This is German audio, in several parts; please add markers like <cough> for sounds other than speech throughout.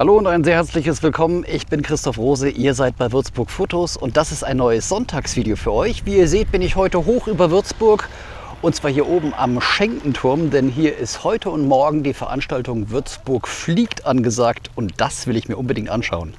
Hallo und ein sehr herzliches Willkommen. Ich bin Christoph Rose, ihr seid bei Würzburg Fotos und das ist ein neues Sonntagsvideo für euch. Wie ihr seht, bin ich heute hoch über Würzburg und zwar hier oben am Schenkenturm, denn hier ist heute und morgen die Veranstaltung Würzburg fliegt angesagt und das will ich mir unbedingt anschauen.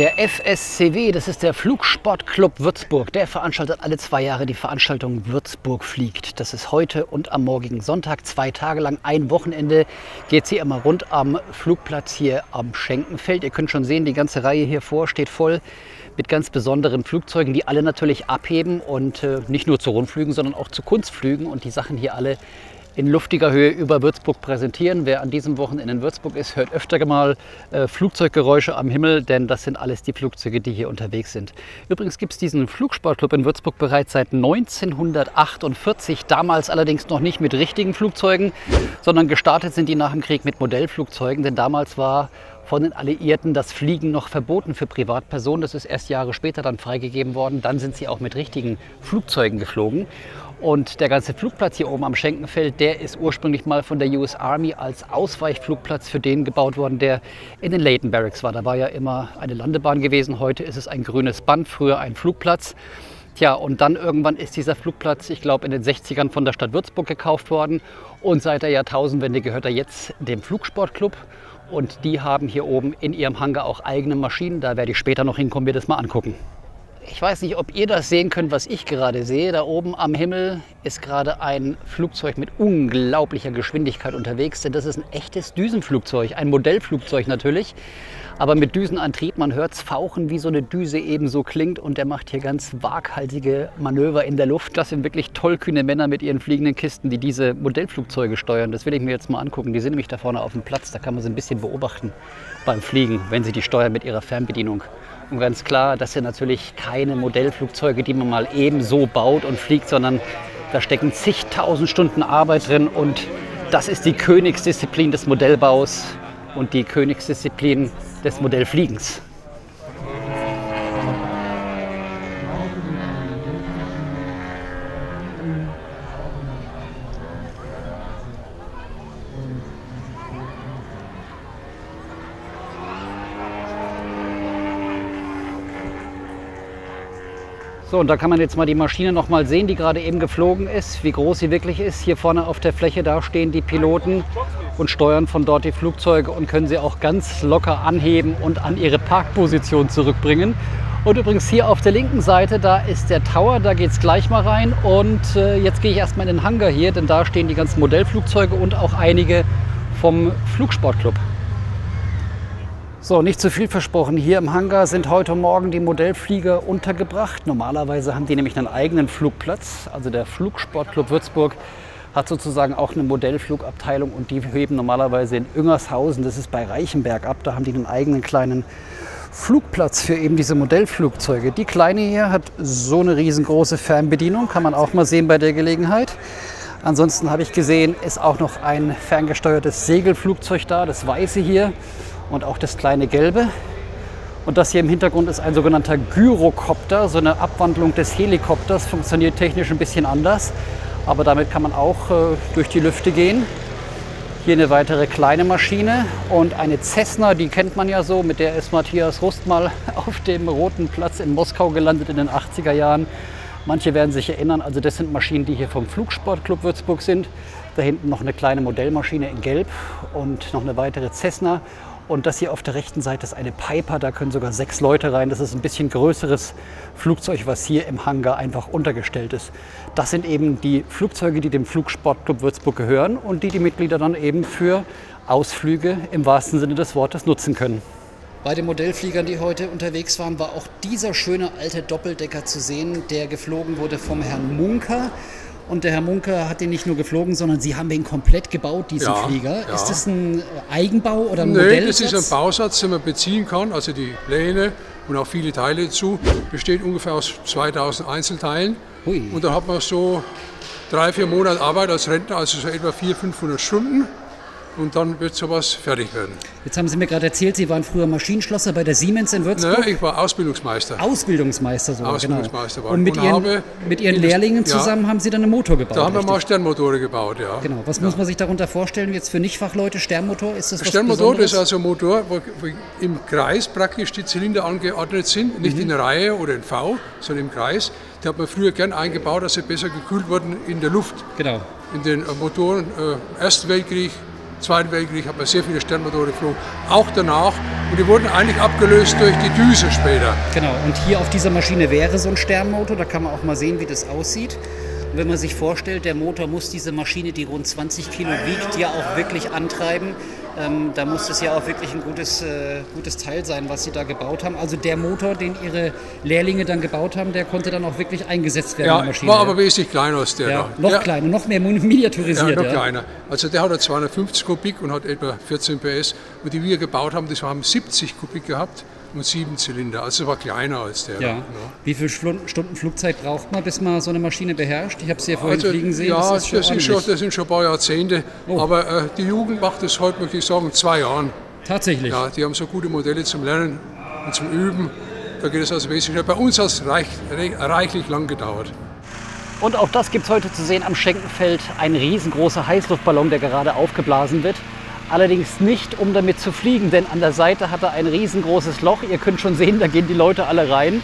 Der FSCW, das ist der Flugsportclub Würzburg, der veranstaltet alle zwei Jahre die Veranstaltung Würzburg fliegt. Das ist heute und am morgigen Sonntag, zwei Tage lang, ein Wochenende geht sie immer rund am Flugplatz hier am Schenkenfeld. Ihr könnt schon sehen, die ganze Reihe hier vor steht voll mit ganz besonderen Flugzeugen, die alle natürlich abheben und äh, nicht nur zu Rundflügen, sondern auch zu Kunstflügen und die Sachen hier alle in luftiger Höhe über Würzburg präsentieren. Wer an diesem Wochenende in Würzburg ist, hört öfter mal äh, Flugzeuggeräusche am Himmel, denn das sind alles die Flugzeuge, die hier unterwegs sind. Übrigens gibt es diesen Flugsportclub in Würzburg bereits seit 1948, damals allerdings noch nicht mit richtigen Flugzeugen, sondern gestartet sind die nach dem Krieg mit Modellflugzeugen, denn damals war von den Alliierten das Fliegen noch verboten für Privatpersonen. Das ist erst Jahre später dann freigegeben worden. Dann sind sie auch mit richtigen Flugzeugen geflogen. Und der ganze Flugplatz hier oben am Schenkenfeld, der ist ursprünglich mal von der US Army als Ausweichflugplatz für den gebaut worden, der in den Leighton Barracks war. Da war ja immer eine Landebahn gewesen. Heute ist es ein grünes Band, früher ein Flugplatz. Tja, und dann irgendwann ist dieser Flugplatz, ich glaube, in den 60ern von der Stadt Würzburg gekauft worden. Und seit der Jahrtausendwende gehört er jetzt dem Flugsportclub. Und die haben hier oben in ihrem Hangar auch eigene Maschinen. Da werde ich später noch hinkommen, mir das mal angucken. Ich weiß nicht, ob ihr das sehen könnt, was ich gerade sehe. Da oben am Himmel ist gerade ein Flugzeug mit unglaublicher Geschwindigkeit unterwegs, denn das ist ein echtes Düsenflugzeug, ein Modellflugzeug natürlich, aber mit Düsenantrieb. Man hört es fauchen, wie so eine Düse eben so klingt und der macht hier ganz waghalsige Manöver in der Luft. Das sind wirklich tollkühne Männer mit ihren fliegenden Kisten, die diese Modellflugzeuge steuern. Das will ich mir jetzt mal angucken. Die sind nämlich da vorne auf dem Platz, da kann man sie ein bisschen beobachten beim Fliegen, wenn sie die steuern mit ihrer Fernbedienung. Und ganz klar, das sind natürlich keine Modellflugzeuge, die man mal eben so baut und fliegt, sondern da stecken zigtausend Stunden Arbeit drin und das ist die Königsdisziplin des Modellbaus und die Königsdisziplin des Modellfliegens. So, und da kann man jetzt mal die Maschine noch mal sehen, die gerade eben geflogen ist, wie groß sie wirklich ist. Hier vorne auf der Fläche, da stehen die Piloten und steuern von dort die Flugzeuge und können sie auch ganz locker anheben und an ihre Parkposition zurückbringen. Und übrigens hier auf der linken Seite, da ist der Tower, da geht es gleich mal rein. Und äh, jetzt gehe ich erstmal in den Hangar hier, denn da stehen die ganzen Modellflugzeuge und auch einige vom Flugsportclub. So, nicht zu viel versprochen. Hier im Hangar sind heute Morgen die Modellflieger untergebracht. Normalerweise haben die nämlich einen eigenen Flugplatz. Also der Flugsportclub Würzburg hat sozusagen auch eine Modellflugabteilung und die heben normalerweise in Üngershausen, das ist bei Reichenberg ab. Da haben die einen eigenen kleinen Flugplatz für eben diese Modellflugzeuge. Die kleine hier hat so eine riesengroße Fernbedienung, kann man auch mal sehen bei der Gelegenheit. Ansonsten habe ich gesehen, ist auch noch ein ferngesteuertes Segelflugzeug da, das weiße hier und auch das kleine gelbe. Und das hier im Hintergrund ist ein sogenannter Gyrokopter, so eine Abwandlung des Helikopters, funktioniert technisch ein bisschen anders, aber damit kann man auch äh, durch die Lüfte gehen. Hier eine weitere kleine Maschine und eine Cessna, die kennt man ja so, mit der ist Matthias Rust mal <laughs> auf dem Roten Platz in Moskau gelandet in den 80er Jahren. Manche werden sich erinnern, also das sind Maschinen, die hier vom Flugsportclub Würzburg sind. Da hinten noch eine kleine Modellmaschine in Gelb und noch eine weitere Cessna und das hier auf der rechten Seite ist eine Piper, da können sogar sechs Leute rein. Das ist ein bisschen größeres Flugzeug, was hier im Hangar einfach untergestellt ist. Das sind eben die Flugzeuge, die dem Flugsportclub Würzburg gehören und die die Mitglieder dann eben für Ausflüge im wahrsten Sinne des Wortes nutzen können. Bei den Modellfliegern, die heute unterwegs waren, war auch dieser schöne alte Doppeldecker zu sehen, der geflogen wurde vom Herrn Munker. Und der Herr Munker hat den nicht nur geflogen, sondern Sie haben den komplett gebaut, diesen ja, Flieger. Ja. Ist das ein Eigenbau oder ein Modell? Nein, das ist ein Bausatz, den man beziehen kann. Also die Pläne und auch viele Teile dazu besteht ungefähr aus 2000 Einzelteilen. Hui. Und da hat man so drei, vier Monate Arbeit als Rentner, also so etwa 400, 500 Stunden. Und dann wird sowas fertig werden. Jetzt haben Sie mir gerade erzählt, Sie waren früher Maschinenschlosser bei der Siemens in Würzburg. Nein, ich war Ausbildungsmeister. Ausbildungsmeister sogar, Ausbildungsmeister genau. war Und mit und Ihren, mit Ihren in- Lehrlingen ja. zusammen haben Sie dann einen Motor gebaut. Da haben wir richtig? mal Sternmotore gebaut, ja. Genau. Was muss man sich darunter vorstellen jetzt für Nichtfachleute? Sternmotor, ist das was Sternmotor das ist Besonderes? also ein Motor, wo, wo im Kreis praktisch die Zylinder angeordnet sind, nicht Mhm. in Reihe oder in V, sondern im Kreis. Die hat man früher gern eingebaut, dass sie besser gekühlt wurden in der Luft. Genau. In den äh, Motoren, äh, Ersten Weltkrieg, Zweiten Weltkrieg hat man sehr viele Sternmotoren geflogen, auch danach. Und die wurden eigentlich abgelöst durch die Düse später. Genau, und hier auf dieser Maschine wäre so ein Sternmotor, da kann man auch mal sehen, wie das aussieht. Und wenn man sich vorstellt, der Motor muss diese Maschine, die rund 20 Kilo wiegt, ja auch wirklich antreiben. Ähm, da muss das ja auch wirklich ein gutes, äh, gutes Teil sein, was sie da gebaut haben. Also der Motor, den ihre Lehrlinge dann gebaut haben, der konnte dann auch wirklich eingesetzt werden Ja, der Maschine. war aber wesentlich kleiner als der ja, noch der, kleiner, noch mehr min- Ja, miniaturisiert. noch Ja, kleiner. Also der hat ja 250 Kubik und hat etwa 14 PS. Und die wir gebaut haben, das haben 70 Kubik gehabt und sieben Zylinder. Also war kleiner als der. Ja. ne? Wie viele Stunden Flugzeit braucht man, bis man so eine Maschine beherrscht? Ich habe sie ja vorhin Also, fliegen sehen. ja, das das, ist schon sind schon, das sind schon ein paar Jahrzehnte. Oh. Aber äh, die Jugend macht das heute, möchte ich sagen, zwei Jahren. Tatsächlich. Ja, die haben so gute Modelle zum Lernen und zum Üben. Da geht es also wesentlich. schneller. Bei uns hat es reich, reichlich lang gedauert. Und auch das gibt es heute zu sehen am Schenkenfeld. Ein riesengroßer Heißluftballon, der gerade aufgeblasen wird. Allerdings nicht, um damit zu fliegen, denn an der Seite hat er ein riesengroßes Loch. Ihr könnt schon sehen, da gehen die Leute alle rein,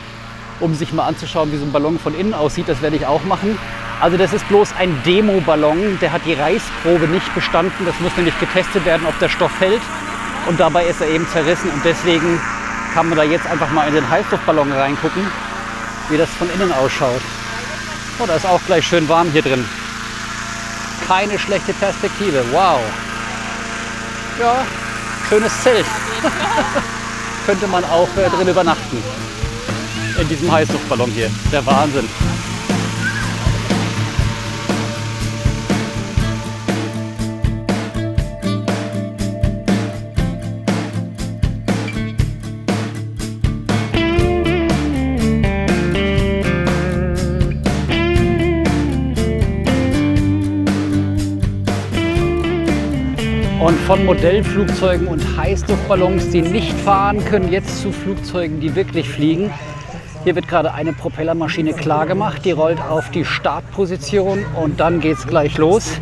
um sich mal anzuschauen, wie so ein Ballon von innen aussieht. Das werde ich auch machen. Also das ist bloß ein Demo-Ballon. Der hat die Reißprobe nicht bestanden. Das muss nämlich getestet werden, ob der Stoff hält. Und dabei ist er eben zerrissen. Und deswegen kann man da jetzt einfach mal in den Heißluftballon reingucken, wie das von innen ausschaut. Oh, da ist auch gleich schön warm hier drin. Keine schlechte Perspektive. Wow. Ja, schönes Zelt. <laughs> Könnte man auch äh, drin übernachten. In diesem Heißluftballon hier. Der Wahnsinn. Von Modellflugzeugen und Heißluftballons, die nicht fahren können, jetzt zu Flugzeugen, die wirklich fliegen. Hier wird gerade eine Propellermaschine klar gemacht, die rollt auf die Startposition und dann geht es gleich los.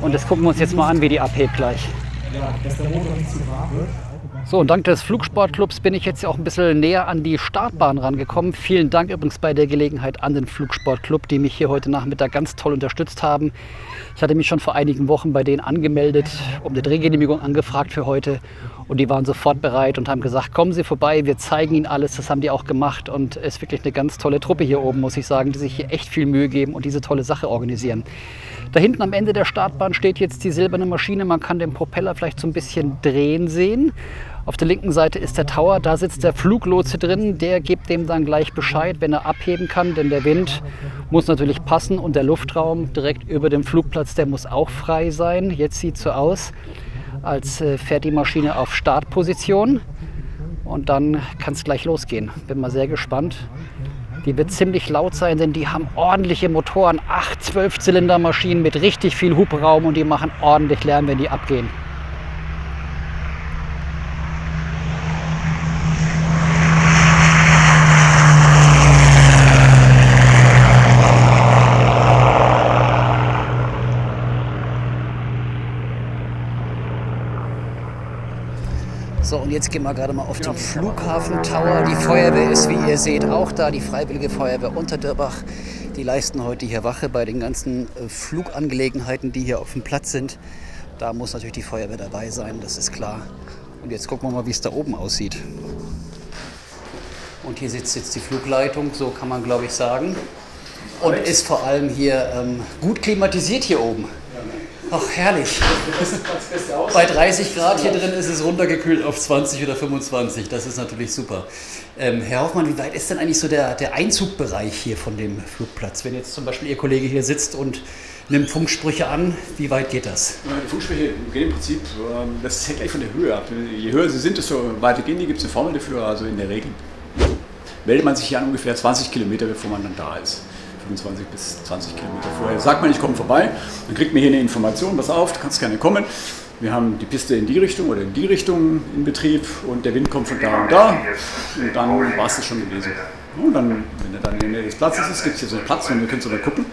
Und das gucken wir uns jetzt mal an, wie die abhebt gleich. So, und dank des Flugsportclubs bin ich jetzt auch ein bisschen näher an die Startbahn rangekommen. Vielen Dank übrigens bei der Gelegenheit an den Flugsportclub, die mich hier heute Nachmittag ganz toll unterstützt haben. Ich hatte mich schon vor einigen Wochen bei denen angemeldet, um eine Drehgenehmigung angefragt für heute. Und die waren sofort bereit und haben gesagt, kommen Sie vorbei, wir zeigen Ihnen alles. Das haben die auch gemacht. Und es ist wirklich eine ganz tolle Truppe hier oben, muss ich sagen, die sich hier echt viel Mühe geben und diese tolle Sache organisieren. Da hinten am Ende der Startbahn steht jetzt die silberne Maschine. Man kann den Propeller vielleicht so ein bisschen drehen sehen. Auf der linken Seite ist der Tower, da sitzt der Fluglotse drin. Der gibt dem dann gleich Bescheid, wenn er abheben kann, denn der Wind muss natürlich passen und der Luftraum direkt über dem Flugplatz, der muss auch frei sein. Jetzt sieht es so aus, als äh, fährt die Maschine auf Startposition und dann kann es gleich losgehen. Bin mal sehr gespannt. Die wird ziemlich laut sein, denn die haben ordentliche Motoren, 8, 12 Zylinder mit richtig viel Hubraum und die machen ordentlich Lärm, wenn die abgehen. So, und jetzt gehen wir gerade mal auf den Flughafen Tower. Die Feuerwehr ist, wie ihr seht, auch da. Die Freiwillige Feuerwehr Unterdirbach. Die leisten heute hier Wache bei den ganzen äh, Flugangelegenheiten, die hier auf dem Platz sind. Da muss natürlich die Feuerwehr dabei sein, das ist klar. Und jetzt gucken wir mal, wie es da oben aussieht. Und hier sitzt jetzt die Flugleitung, so kann man glaube ich sagen. Und ist vor allem hier ähm, gut klimatisiert hier oben. Ach, herrlich. Bei 30 Grad hier drin ist es runtergekühlt auf 20 oder 25. Das ist natürlich super. Ähm, Herr Hoffmann, wie weit ist denn eigentlich so der, der Einzugbereich hier von dem Flugplatz? Wenn jetzt zum Beispiel Ihr Kollege hier sitzt und nimmt Funksprüche an, wie weit geht das? Die Funksprüche gehen im Prinzip, ähm, das hängt gleich von der Höhe ab. Je höher sie sind, desto weiter gehen die, gibt es eine Formel dafür. Also in der Regel meldet man sich hier an ungefähr 20 Kilometer, bevor man dann da ist. 25 bis 20 Kilometer vorher. Sagt man, ich komme vorbei, dann kriegt man hier eine Information, pass auf, du kannst gerne kommen. Wir haben die Piste in die Richtung oder in die Richtung in Betrieb und der Wind kommt von da und da und dann war es das schon gewesen. Und dann, wenn er dann in der Nähe des Platzes ist, gibt es hier so einen Platz und wir können so mal gucken.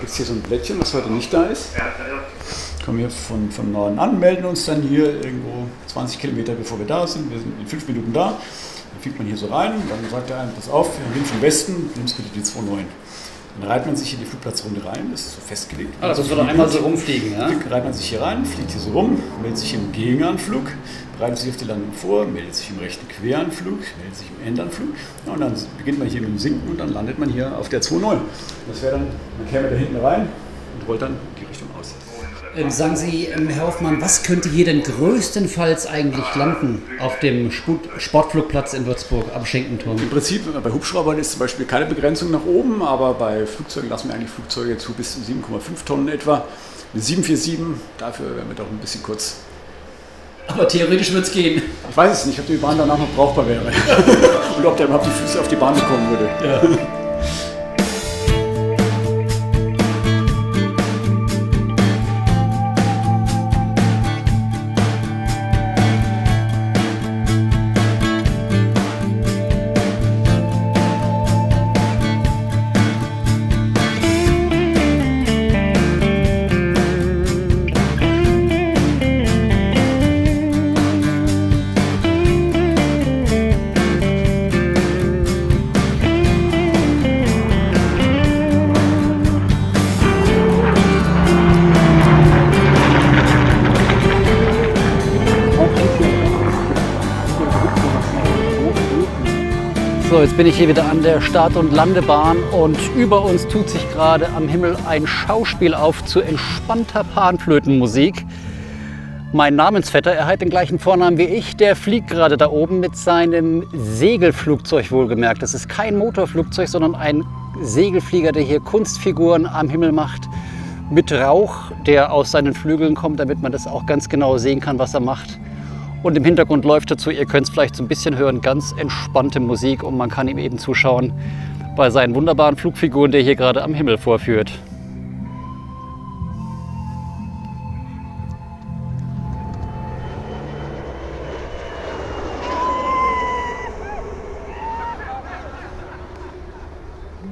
Gibt es hier so ein Blättchen, was heute nicht da ist. Kommen wir von, von Norden an, melden uns dann hier irgendwo 20 Kilometer bevor wir da sind. Wir sind in fünf Minuten da. Dann fliegt man hier so rein, dann sagt er einem, pass auf, wir gehen vom Westen, nimmst bitte die 29. Dann reiht man sich in die Flugplatzrunde rein, das ist so festgelegt. Ah, das muss man doch einmal so rumfliegen, ja? Dann reiht man sich hier rein, fliegt hier so rum, meldet sich im Gegenanflug, bereitet sich auf die Landung vor, meldet sich im rechten Queranflug, meldet sich im Endanflug. Ja, und dann beginnt man hier mit dem Sinken und dann landet man hier auf der 2.9. Das wäre dann, dann käme da hinten rein und rollt dann in die Richtung aus. Ähm, sagen Sie, ähm, Herr Hoffmann, was könnte hier denn größtenfalls eigentlich landen auf dem Sport Sportflugplatz in Würzburg am Schenkenturm? Im Prinzip bei Hubschraubern ist zum Beispiel keine Begrenzung nach oben, aber bei Flugzeugen lassen wir eigentlich Flugzeuge zu bis 7,5 Tonnen etwa. Eine 747, dafür wären wir doch ein bisschen kurz. Aber theoretisch wird es gehen. Ich weiß es nicht, ob die Bahn danach noch brauchbar wäre. <laughs> Und ob der überhaupt die Füße auf die Bahn bekommen würde. Ja. So, jetzt bin ich hier wieder an der Start- und Landebahn und über uns tut sich gerade am Himmel ein Schauspiel auf zu entspannter Panflötenmusik. Mein Namensvetter, er hat den gleichen Vornamen wie ich, der fliegt gerade da oben mit seinem Segelflugzeug wohlgemerkt. Das ist kein Motorflugzeug, sondern ein Segelflieger, der hier Kunstfiguren am Himmel macht mit Rauch, der aus seinen Flügeln kommt, damit man das auch ganz genau sehen kann, was er macht. Und im Hintergrund läuft dazu, ihr könnt es vielleicht so ein bisschen hören, ganz entspannte Musik und man kann ihm eben zuschauen bei seinen wunderbaren Flugfiguren, der hier gerade am Himmel vorführt.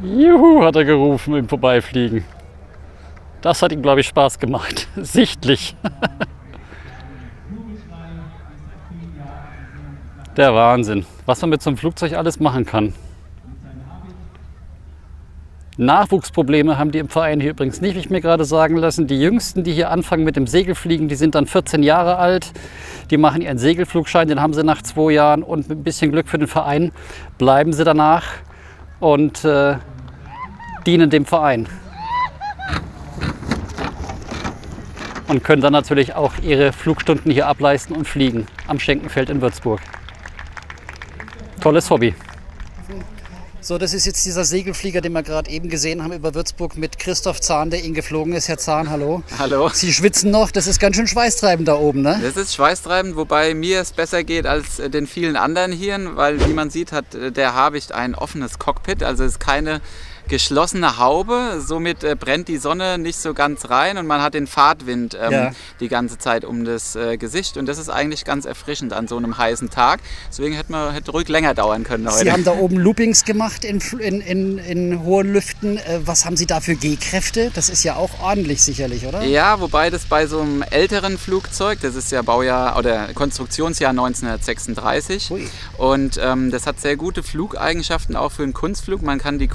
Juhu, hat er gerufen im Vorbeifliegen. Das hat ihm, glaube ich, Spaß gemacht. <laughs> Sichtlich. <laughs> Der Wahnsinn, was man mit so einem Flugzeug alles machen kann. Nachwuchsprobleme haben die im Verein hier übrigens nicht, wie ich mir gerade sagen lassen. Die Jüngsten, die hier anfangen mit dem Segelfliegen, die sind dann 14 Jahre alt. Die machen ihren Segelflugschein, den haben sie nach zwei Jahren und mit ein bisschen Glück für den Verein bleiben sie danach und äh, dienen dem Verein. Und können dann natürlich auch ihre Flugstunden hier ableisten und fliegen am Schenkenfeld in Würzburg. Tolles Hobby. So, das ist jetzt dieser Segelflieger, den wir gerade eben gesehen haben über Würzburg mit Christoph Zahn, der ihn geflogen ist. Herr Zahn, hallo. Hallo. Sie schwitzen noch, das ist ganz schön schweißtreibend da oben, ne? Das ist schweißtreibend, wobei mir es besser geht als äh, den vielen anderen hier, weil wie man sieht, hat äh, der Habicht ein offenes Cockpit, also es ist keine geschlossene Haube, somit äh, brennt die Sonne nicht so ganz rein und man hat den Fahrtwind ähm, Ja. die ganze Zeit um das äh, Gesicht und das ist eigentlich ganz erfrischend an so einem heißen Tag. Deswegen hätte man hätte ruhig länger dauern können heute. Sie haben da oben Loopings gemacht in, in, in, in hohen Lüften. Äh, Was haben Sie da für G-Kräfte? Das ist ja auch ordentlich sicherlich, oder? Ja, wobei das bei so einem älteren Flugzeug, das ist ja Baujahr oder Konstruktionsjahr 1936 Ui. und ähm, das hat sehr gute Flugeigenschaften auch für einen Kunstflug. Man kann die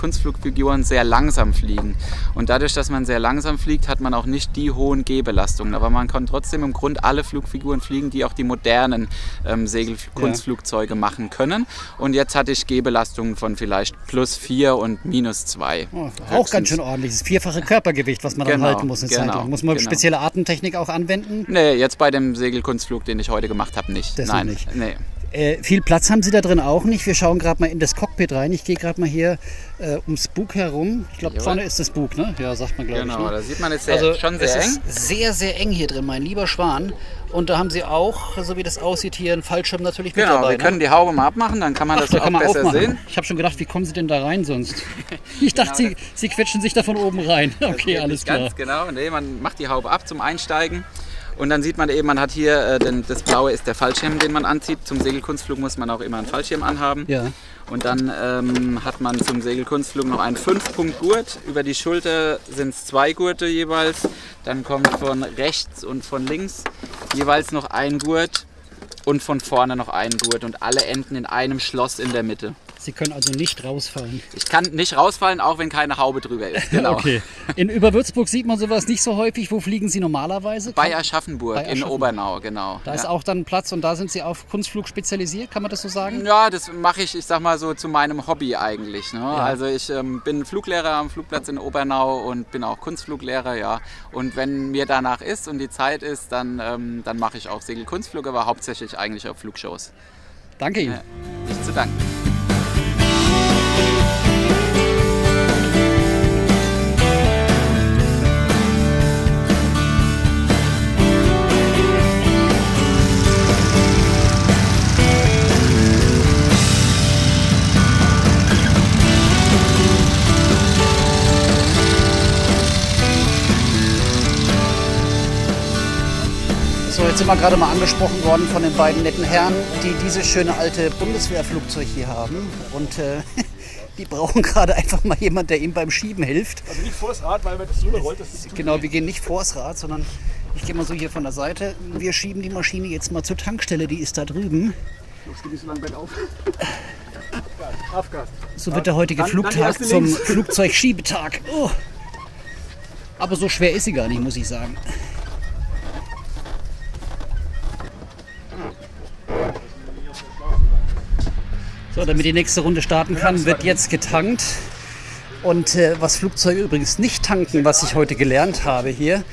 Kunstflugfiguren sehr langsam fliegen und dadurch, dass man sehr langsam fliegt, hat man auch nicht die hohen G-Belastungen, aber man kann trotzdem im Grund alle Flugfiguren fliegen, die auch die modernen ähm, Segelkunstflugzeuge machen können. Und jetzt hatte ich G-Belastungen von vielleicht plus 4 und minus 2. Oh, auch ganz schön ordentlich. Das vierfache Körpergewicht, was man dann Genau, halten muss eine Zeit genau, lang. Muss man genau. spezielle Atemtechnik auch anwenden? Nee, jetzt bei dem Segelkunstflug, den ich heute gemacht habe, nicht. Das Nein, nicht. Nee. Äh, viel Platz haben Sie da drin auch nicht. Wir schauen gerade mal in das Cockpit rein. Ich gehe gerade mal hier äh, ums Bug herum. Ich glaube, vorne ist das Bug, ne? Ja, sagt man, glaube Genau, ich. Ne? da sieht man es sehr, Also schon sehr eng. ist sehr, sehr eng hier drin, mein lieber Schwan. Und da haben Sie auch, so wie das aussieht, hier einen Fallschirm natürlich mit Genau, dabei. wir können die Haube mal abmachen, dann kann man Ach, das da auch man besser aufmachen. sehen. Ich habe schon gedacht, wie kommen Sie denn da rein sonst? <laughs> Ich dachte, Genau, Sie, Sie quetschen sich da von oben rein. Okay, alles klar. Ganz genau, nee, man macht die Haube ab zum Einsteigen Und dann sieht man eben, man hat hier, äh, denn das Blaue ist der Fallschirm, den man anzieht. Zum Segelkunstflug muss man auch immer einen Fallschirm anhaben. Ja. Und dann ähm, hat man zum Segelkunstflug noch einen 5-Punkt-Gurt. Über die Schulter sind es zwei Gurte jeweils. Dann kommt von rechts und von links jeweils noch ein Gurt und von vorne noch ein Gurt. Und alle enden in einem Schloss in der Mitte. Sie können also nicht rausfallen. Ich kann nicht rausfallen, auch wenn keine Haube drüber ist. Genau. <laughs> Okay. In Überwürzburg sieht man sowas nicht so häufig. Wo fliegen Sie normalerweise? Bei Aschaffenburg Bei in Aschaffenburg. Obernau, genau. Da ja. ist auch dann Platz und da sind Sie auf Kunstflug spezialisiert, kann man das so sagen? Ja, das mache ich, ich sag mal so, zu meinem Hobby eigentlich. Ne? Also ich ähm, bin Fluglehrer am Flugplatz in Obernau und bin auch Kunstfluglehrer, ja. Und wenn mir danach ist und die Zeit ist, dann, ähm, dann mache ich auch Segelkunstflug, aber hauptsächlich eigentlich auf Flugshows. Danke Ihnen. Nicht zu danken. So, jetzt sind wir gerade mal angesprochen worden von den beiden netten Herren, die dieses schöne alte Bundeswehrflugzeug hier haben. Und äh, <laughs> die brauchen gerade einfach mal jemand, der ihnen beim Schieben hilft. Also nicht vors Rad, weil wenn das drüber rollt, das ist Genau, wir gehen nicht vors Rad, sondern ich gehe mal so hier von der Seite. Wir schieben die Maschine jetzt mal zur Tankstelle, die ist da drüben. Los, geht nicht so lange bergauf. <laughs> Aufgas. So wird der heutige Dann- Flugtag zum. Flugzeugschiebetag. Oh. Aber so schwer ist sie gar nicht, muss ich sagen. So, damit die nächste Runde starten kann, wird jetzt getankt. Und äh, was Flugzeuge übrigens nicht tanken, was ich heute gelernt habe hier,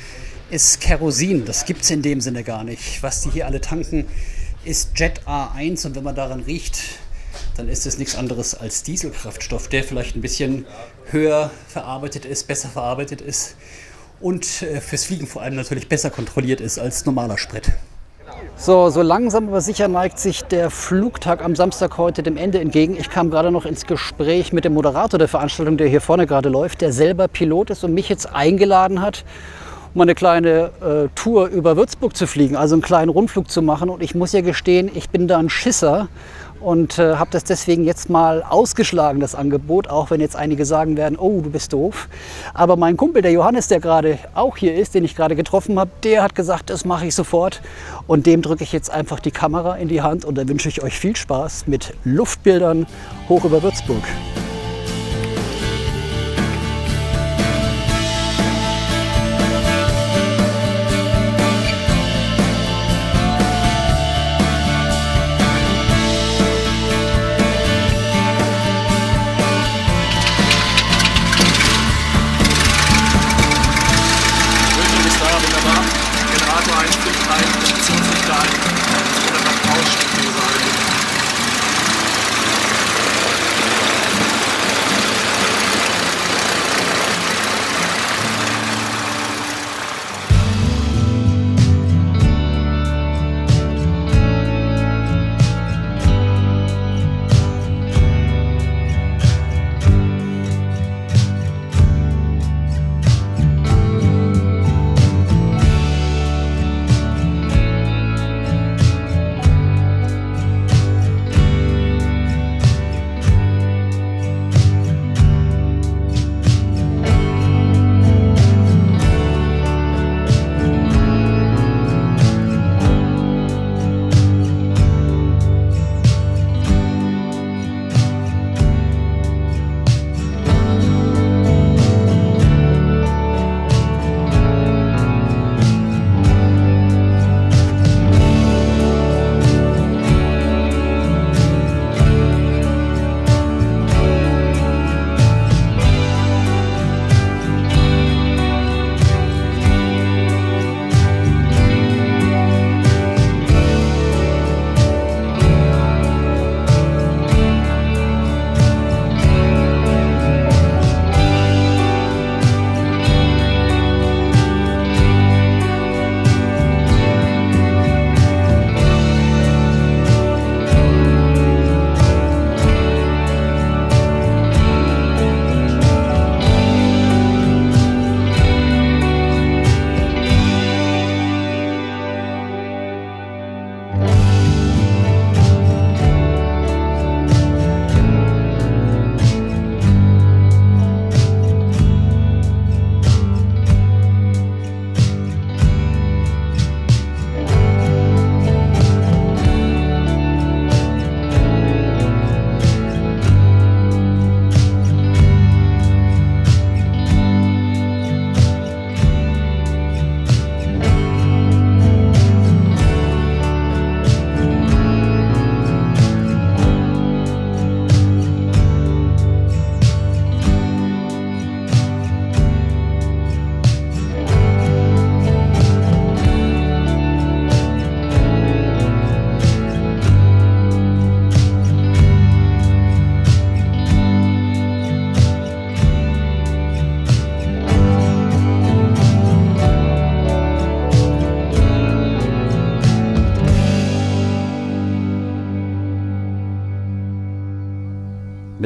ist Kerosin. Das gibt es in dem Sinne gar nicht. Was die hier alle tanken, ist Jet A1 und wenn man daran riecht, dann ist es nichts anderes als Dieselkraftstoff, der vielleicht ein bisschen höher verarbeitet ist, besser verarbeitet ist und äh, fürs Fliegen vor allem natürlich besser kontrolliert ist als normaler Sprit. So, so langsam aber sicher neigt sich der Flugtag am Samstag heute dem Ende entgegen. Ich kam gerade noch ins Gespräch mit dem Moderator der Veranstaltung, der hier vorne gerade läuft, der selber Pilot ist und mich jetzt eingeladen hat, um eine kleine äh, Tour über Würzburg zu fliegen, also einen kleinen Rundflug zu machen. Und ich muss ja gestehen, ich bin da ein Schisser und äh, habe das deswegen jetzt mal ausgeschlagen, das Angebot, auch wenn jetzt einige sagen werden, oh, du bist doof. Aber mein Kumpel, der Johannes, der gerade auch hier ist, den ich gerade getroffen habe, der hat gesagt, das mache ich sofort. Und dem drücke ich jetzt einfach die Kamera in die Hand und da wünsche ich euch viel Spaß mit Luftbildern hoch über Würzburg.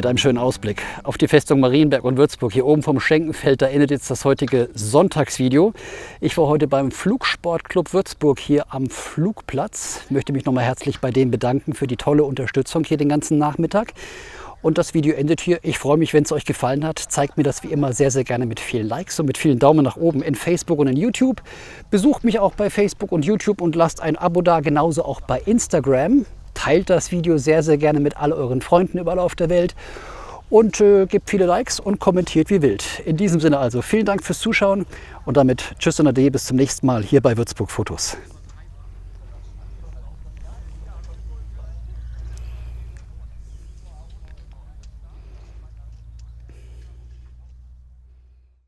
Einem schönen Ausblick auf die Festung Marienberg und Würzburg. Hier oben vom Schenkenfeld, da endet jetzt das heutige Sonntagsvideo. Ich war heute beim Flugsportclub Würzburg hier am Flugplatz. Ich möchte mich nochmal herzlich bei denen bedanken für die tolle Unterstützung hier den ganzen Nachmittag. Und das Video endet hier. Ich freue mich, wenn es euch gefallen hat. Zeigt mir das wie immer sehr, sehr gerne mit vielen Likes und mit vielen Daumen nach oben in Facebook und in YouTube. Besucht mich auch bei Facebook und YouTube und lasst ein Abo da, genauso auch bei Instagram. Teilt das Video sehr, sehr gerne mit all euren Freunden überall auf der Welt und äh, gebt viele Likes und kommentiert wie wild. In diesem Sinne also vielen Dank fürs Zuschauen und damit Tschüss und Ade, bis zum nächsten Mal hier bei Würzburg Fotos.